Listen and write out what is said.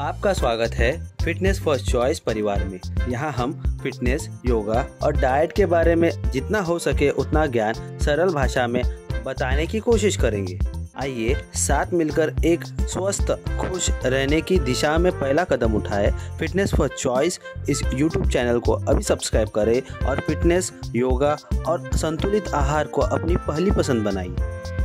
आपका स्वागत है फिटनेस फ़र्स्ट चॉइस परिवार में। यहाँ हम फिटनेस योगा और डाइट के बारे में जितना हो सके उतना ज्ञान सरल भाषा में बताने की कोशिश करेंगे। आइए साथ मिलकर एक स्वस्थ, खुश रहने की दिशा में पहला कदम उठाए। फिटनेस फॉर चॉइस इस यूट्यूब चैनल को अभी सब्सक्राइब करें और फिटनेस योगा और संतुलित आहार को अपनी पहली पसंद बनाइए।